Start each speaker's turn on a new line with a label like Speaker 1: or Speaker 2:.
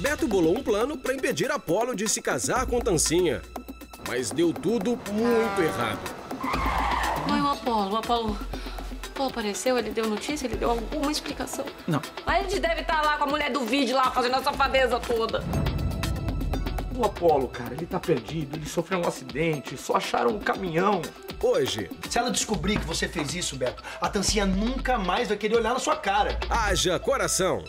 Speaker 1: Beto bolou um plano para impedir Apolo de se casar com Tancinha. Mas deu tudo muito ah. errado.
Speaker 2: Oi, o Apolo, o Apolo... O Apolo apareceu, ele deu notícia, ele deu alguma explicação.
Speaker 3: Não.
Speaker 2: Mas a gente deve estar lá com a mulher do vídeo lá, fazendo a safadeza toda.
Speaker 3: O Apolo, cara, ele tá perdido, ele sofreu um acidente, só acharam um caminhão.
Speaker 1: Hoje,
Speaker 4: Se ela descobrir que você fez isso, Beto, a Tancinha nunca mais vai querer olhar na sua cara.
Speaker 1: haja coração.